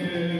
que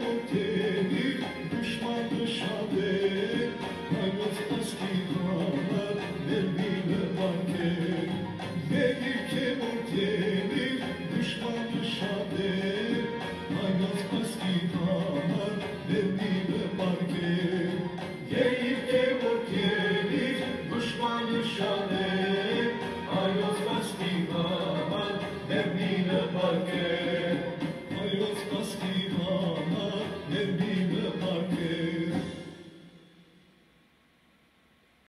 Gelir temur temir Düşman dışarı Hayat aski kanar Mermine varke Gelir temur temir Düşman dışarı Hayat aski kanar Mermine varke Gelir temur temir Düşman dışarı Hayat aski kanar Mermine varke